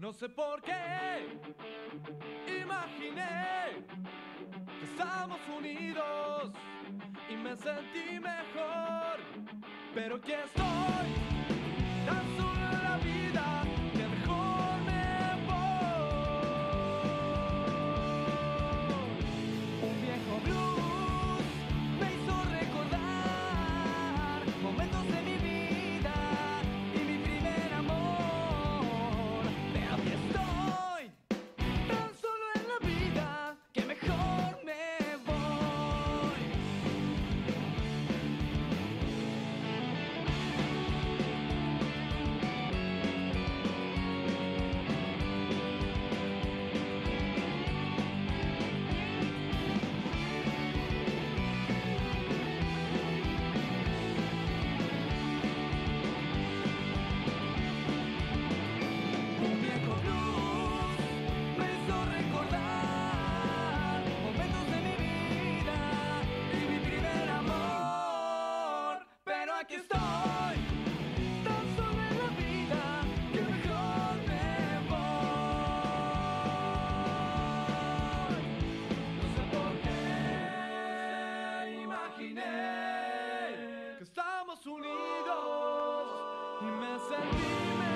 No sé por qué. Imaginé que estamos unidos y me sentí mejor, pero que estoy que estamos unidos y me sentí